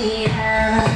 Yeah.